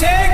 Take